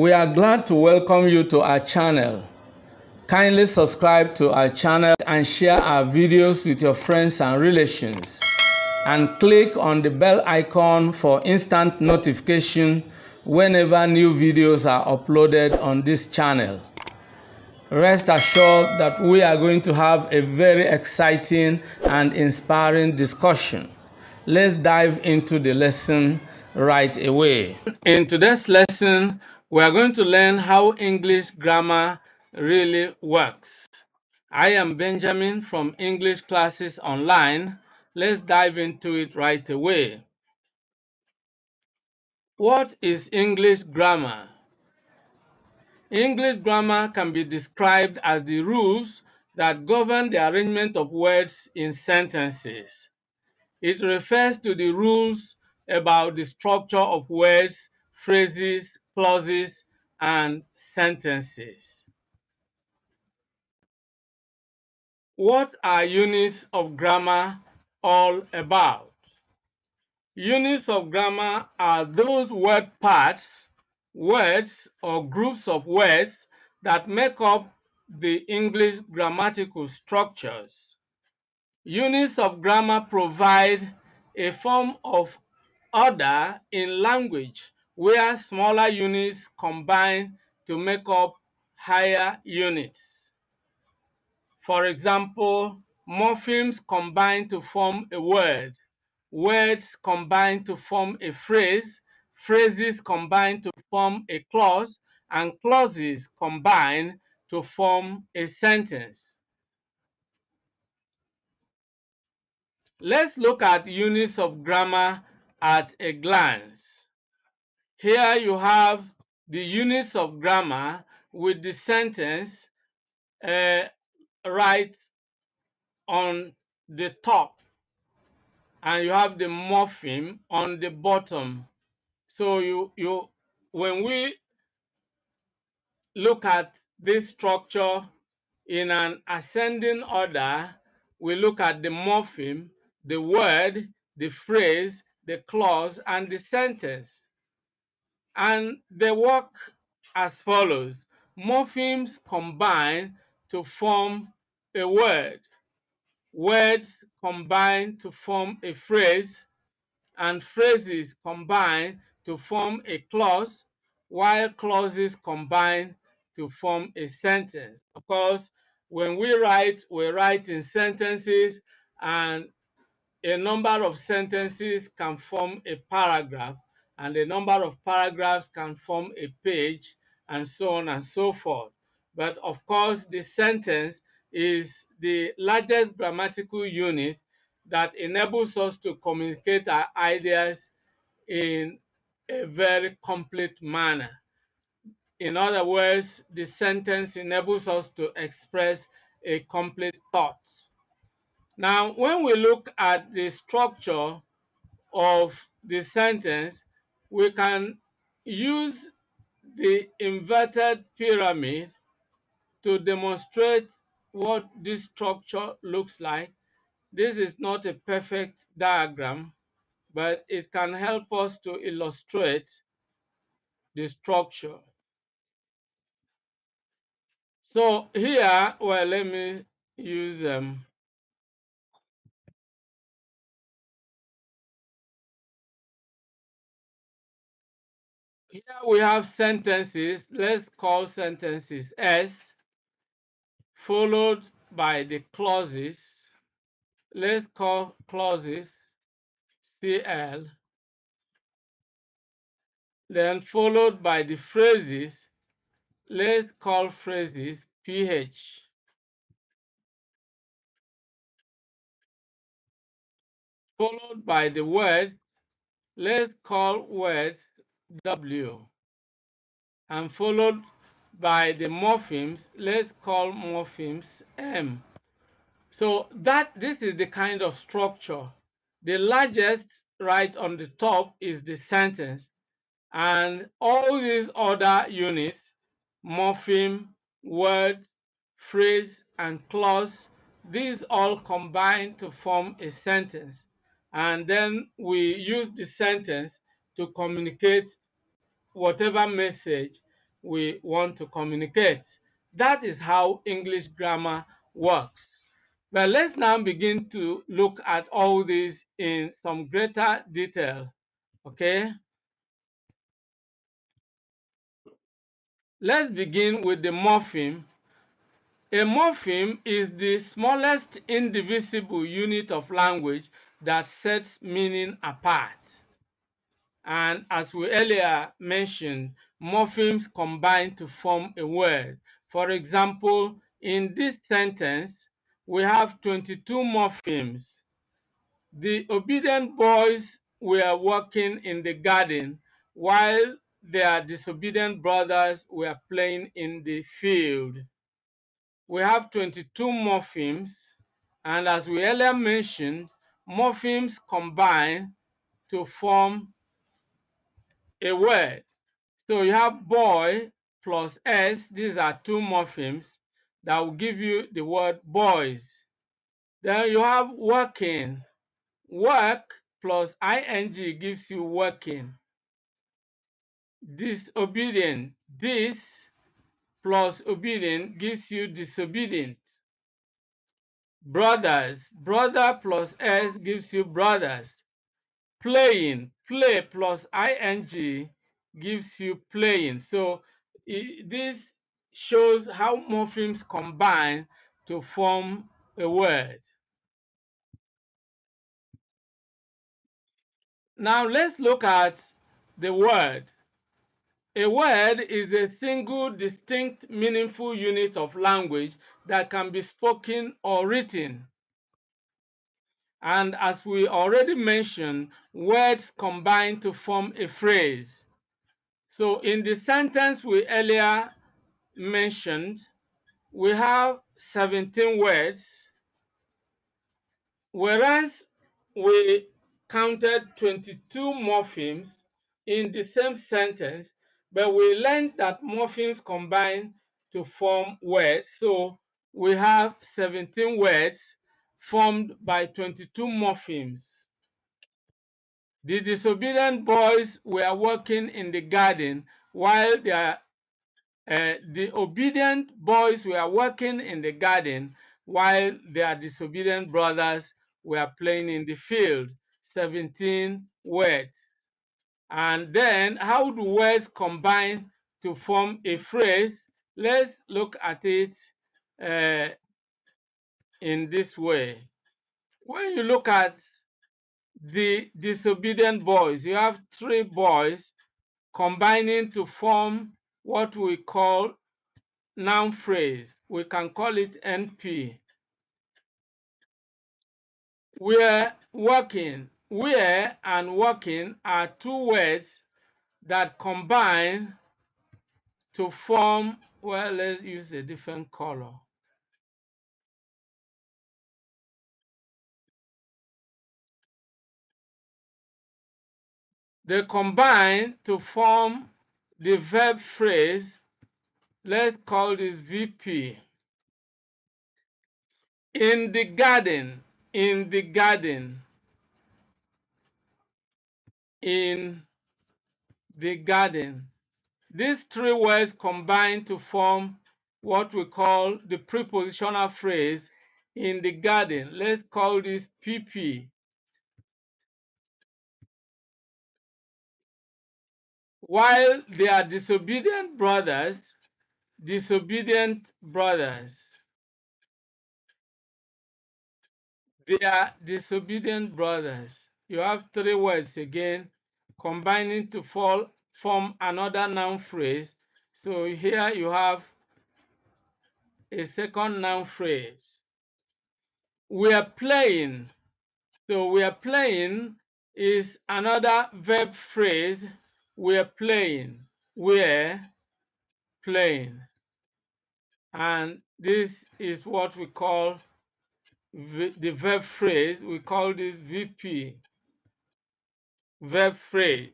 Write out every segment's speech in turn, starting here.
We are glad to welcome you to our channel. Kindly subscribe to our channel and share our videos with your friends and relations. And click on the bell icon for instant notification whenever new videos are uploaded on this channel. Rest assured that we are going to have a very exciting and inspiring discussion. Let's dive into the lesson right away. In today's lesson, we are going to learn how English grammar really works. I am Benjamin from English Classes Online. Let's dive into it right away. What is English grammar? English grammar can be described as the rules that govern the arrangement of words in sentences. It refers to the rules about the structure of words, phrases, clauses, and sentences. What are units of grammar all about? Units of grammar are those word parts, words, or groups of words that make up the English grammatical structures. Units of grammar provide a form of order in language where smaller units combine to make up higher units. For example, morphemes combine to form a word, words combine to form a phrase, phrases combine to form a clause, and clauses combine to form a sentence. Let's look at units of grammar at a glance. Here you have the units of grammar with the sentence uh, right on the top and you have the morpheme on the bottom. So you, you when we look at this structure in an ascending order, we look at the morpheme the word, the phrase, the clause, and the sentence. And they work as follows. Morphemes combine to form a word. Words combine to form a phrase, and phrases combine to form a clause, while clauses combine to form a sentence. Of course, when we write, we write in sentences, and a number of sentences can form a paragraph and a number of paragraphs can form a page and so on and so forth. But of course, the sentence is the largest grammatical unit that enables us to communicate our ideas in a very complete manner. In other words, the sentence enables us to express a complete thought. Now, when we look at the structure of the sentence, we can use the inverted pyramid to demonstrate what this structure looks like. This is not a perfect diagram, but it can help us to illustrate the structure. So here, well, let me use um, Here we have sentences. Let's call sentences S, followed by the clauses. Let's call clauses CL. Then followed by the phrases. Let's call phrases PH. Followed by the words. Let's call words W and followed by the morphemes, let's call morphemes M. So that this is the kind of structure. The largest right on the top is the sentence and all these other units, morpheme, word, phrase, and clause, these all combine to form a sentence. And then we use the sentence to communicate whatever message we want to communicate. That is how English grammar works. But let's now begin to look at all this in some greater detail. Okay? Let's begin with the morpheme. A morpheme is the smallest indivisible unit of language that sets meaning apart. And as we earlier mentioned, morphemes combine to form a word. For example, in this sentence, we have 22 morphemes. The obedient boys were working in the garden while their disobedient brothers were playing in the field. We have 22 morphemes, and as we earlier mentioned, morphemes combine to form a word. So you have boy plus s, these are two morphemes that will give you the word boys. Then you have working. Work plus ing gives you working. Disobedient. This plus obedient gives you disobedient. Brothers. Brother plus s gives you brothers. Playing. Play plus ing gives you playing. So i- this shows how morphemes combine to form a word. Now let's look at the word. A word is a single, distinct, meaningful unit of language that can be spoken or written. And as we already mentioned, words combine to form a phrase. So in the sentence we earlier mentioned, we have 17 words, whereas we counted 22 morphemes in the same sentence, but we learned that morphemes combine to form words. So we have 17 words formed by 22 morphemes. The disobedient boys were working in the garden while their uh, the obedient boys were working in the garden while their disobedient brothers were playing in the field. 17 words. And then how do words combine to form a phrase? Let's look at it uh, in this way. When you look at the disobedient boys, you have three boys combining to form what we call noun phrase. We can call it NP. We're working. Where and working are two words that combine to form, well, let's use a different color. They combine to form the verb phrase. Let's call this VP. In the garden, in the garden, in the garden. These three words combine to form what we call the prepositional phrase in the garden. Let's call this PP. While they are disobedient brothers, disobedient brothers. They are disobedient brothers. You have three words again combining to fall, form another noun phrase. So here you have a second noun phrase. We are playing. So we are playing is another verb phrase. We are playing. We're playing. And this is what we call the verb phrase. We call this VP. Verb phrase.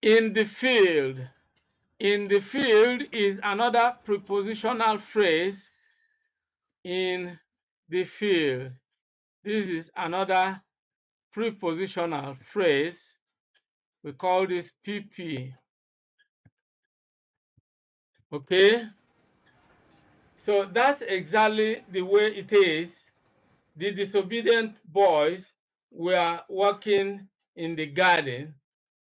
In the field. In the field is another prepositional phrase. In the field. This is another prepositional phrase. We call this PP. Okay? So that's exactly the way it is. The disobedient boys were working in the garden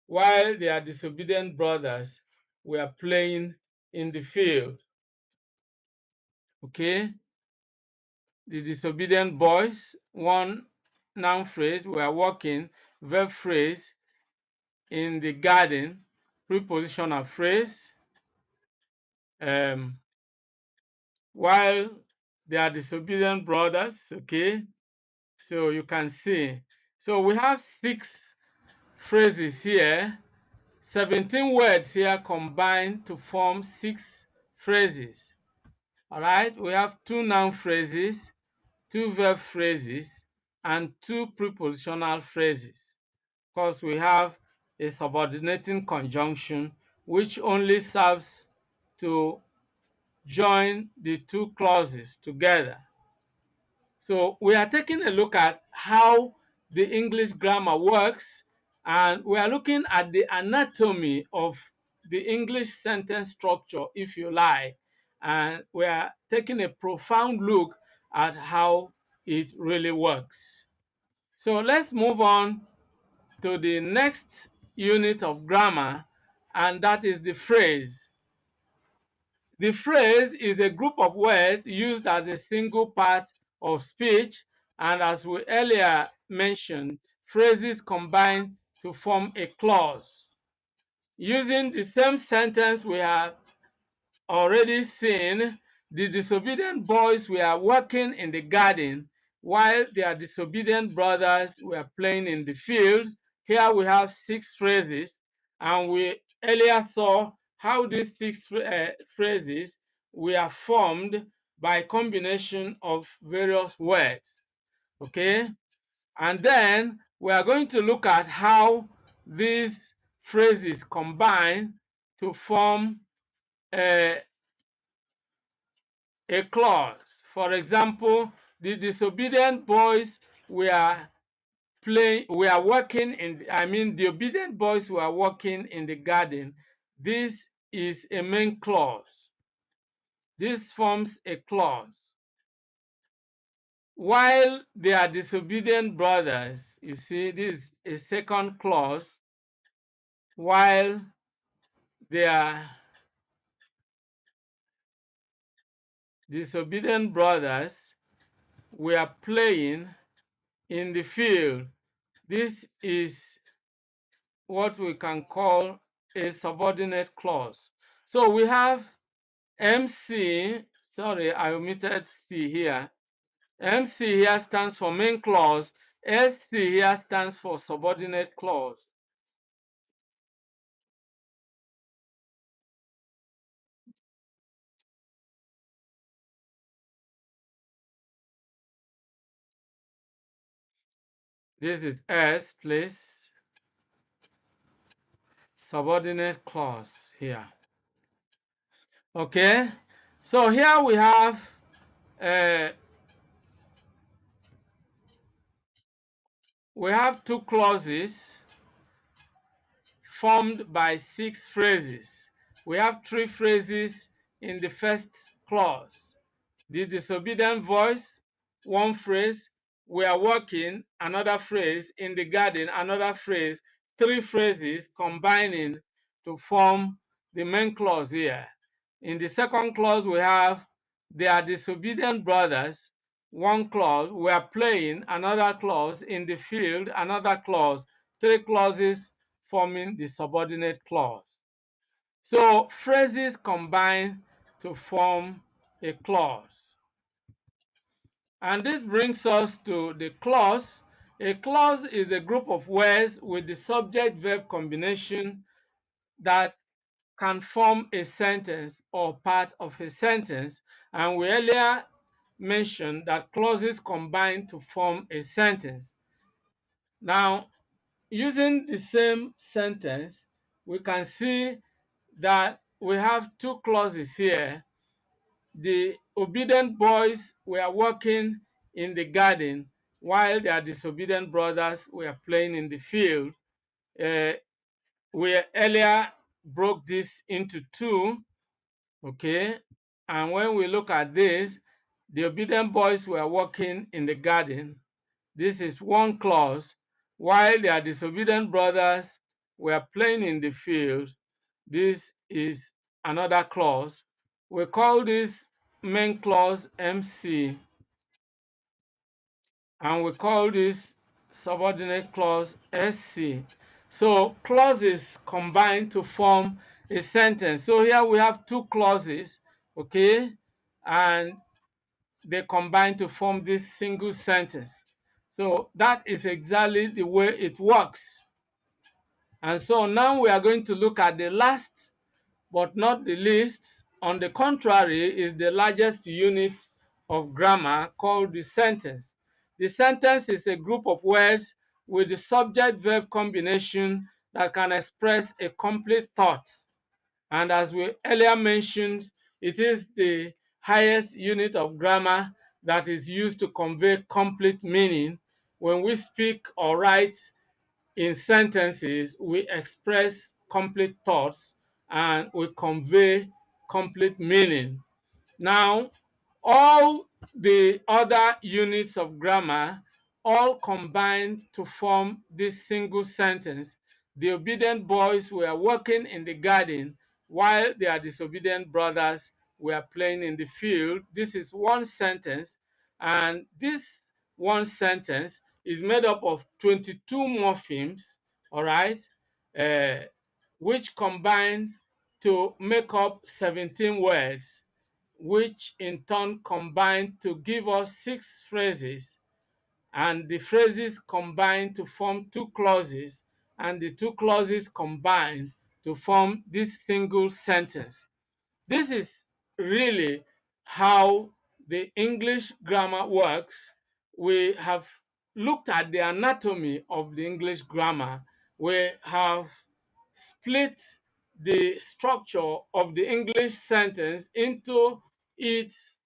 while their disobedient brothers were playing in the field. Okay? The disobedient boys, one noun phrase, were working, verb phrase, in the garden, prepositional phrase, um, while their disobedient brothers, okay? So you can see. So we have six phrases here, 17 words here combined to form six phrases. All right, we have two noun phrases, two verb phrases, and two prepositional phrases. Because we have a subordinating conjunction which only serves to join the two clauses together. So we are taking a look at how the English grammar works and we are looking at the anatomy of the English sentence structure, if you like, and we are taking a profound look at how it really works. So let's move on to the next unit of grammar, and that is the phrase. The phrase is a group of words used as a single part of speech, and as we earlier mentioned, phrases combine to form a clause. Using the same sentence we have already seen, the disobedient boys were working in the garden while their disobedient brothers were playing in the field. Here we have six phrases, and we earlier saw how these six uh, phrases were formed by combination of various words. Okay, and then we are going to look at how these phrases combine to form a, a clause. For example, the disobedient boys were playing, we are working in, I mean, the obedient boys were working in the garden. This is a main clause. This forms a clause. While they are disobedient brothers, you see, this is a second clause. While they are disobedient brothers, we are playing in the field. This is what we can call a subordinate clause. So we have MC, sorry, I omitted C here. MC here stands for main clause. SC here stands for subordinate clause. This is S, please. Subordinate clause here. Okay, so here we have uh, we have two clauses formed by six phrases. We have three phrases in the first clause. The disobedient voice, one phrase, we are working, another phrase, in the garden, another phrase, three phrases combining to form the main clause here. In the second clause, we have they are disobedient brothers, one clause, we are playing, another clause, in the field, another clause, three clauses forming the subordinate clause. So phrases combine to form a clause. And this brings us to the clause. A clause is a group of words with the subject-verb combination that can form a sentence or part of a sentence. And we earlier mentioned that clauses combine to form a sentence. Now, using the same sentence, we can see that we have two clauses here. The obedient boys were working in the garden while their disobedient brothers were playing in the field. Uh, we earlier broke this into two. Okay, and when we look at this, the obedient boys were walking in the garden. This is one clause, while their disobedient brothers were playing in the field. This is another clause. We call this main clause MC, and we call this subordinate clause SC. So clauses combine to form a sentence. So here we have two clauses, okay, and they combine to form this single sentence. So that is exactly the way it works. And so now we are going to look at the last but not the least. On the contrary, is the largest unit of grammar called the sentence. The sentence is a group of words with the subject-verb combination that can express a complete thought. And as we earlier mentioned, it is the highest unit of grammar that is used to convey complete meaning. When we speak or write in sentences, we express complete thoughts and we convey complete meaning. Now, all the other units of grammar all combine to form this single sentence. The obedient boys were working in the garden while their disobedient brothers were playing in the field. This is one sentence, and this one sentence is made up of 22 morphemes, all right, uh, which combine to make up 17 words, which in turn combine to give us six phrases. And the phrases combine to form two clauses, and the two clauses combine to form this single sentence. This is really how the English grammar works. We have looked at the anatomy of the English grammar. We have split the structure of the English sentence into its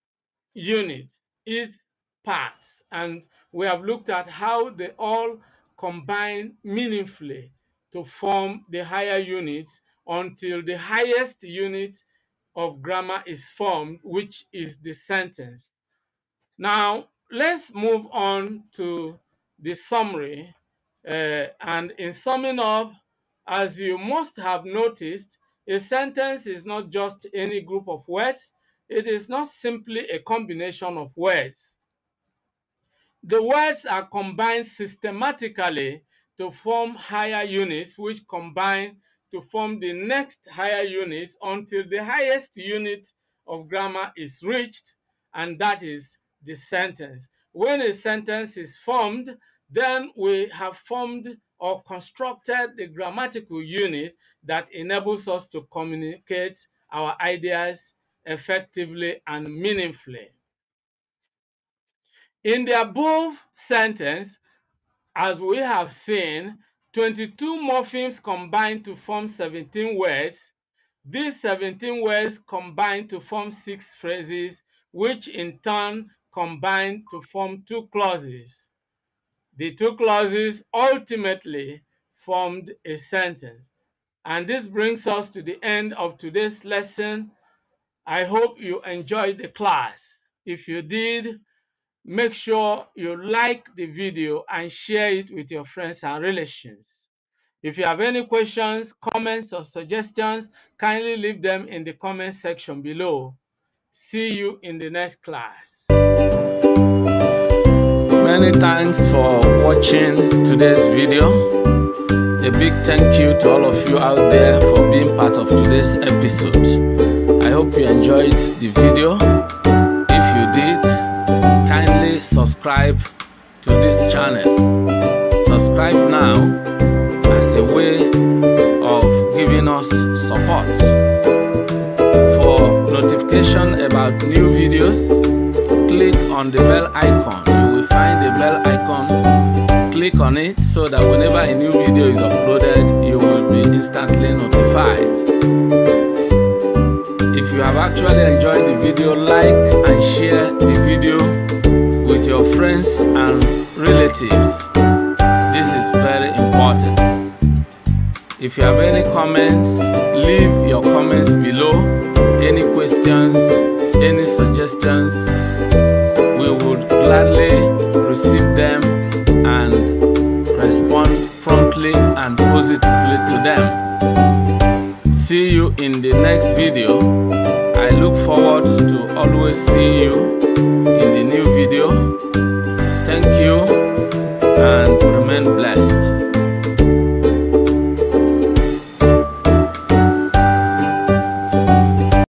units, its parts, and we have looked at how they all combine meaningfully to form the higher units until the highest unit of grammar is formed, which is the sentence. Now, let's move on to the summary. Uh, and in summing up, as you must have noticed, a sentence is not just any group of words. It is not simply a combination of words. The words are combined systematically to form higher units, which combine to form the next higher units until the highest unit of grammar is reached, and that is the sentence. When a sentence is formed, then we have formed or constructed the grammatical unit that enables us to communicate our ideas effectively and meaningfully. In the above sentence, as we have seen, 22 morphemes combine to form 17 words. These 17 words combine to form six phrases, which in turn combine to form two clauses. The two clauses ultimately formed a sentence. And this brings us to the end of today's lesson. I hope you enjoyed the class. If you did, make sure you like the video and share it with your friends and relations. If you have any questions, comments, or suggestions, kindly leave them in the comment section below. See you in the next class. Many thanks for watching today's video. A big thank you to all of you out there for being part of today's episode. I hope you enjoyed the video. If you did, kindly subscribe to this channel. Subscribe now as a way of giving us support. For notification about new videos, click on the bell icon. Icon. Click on it so that whenever a new video is uploaded, you will be instantly notified. If you have actually enjoyed the video, like and share the video with your friends and relatives. This is very important. If you have any comments, leave your comments below any questions, any suggestions, we would gladly receive them and respond promptly and positively to them. See you in the next video. I look forward to always seeing you in the new video. Thank you and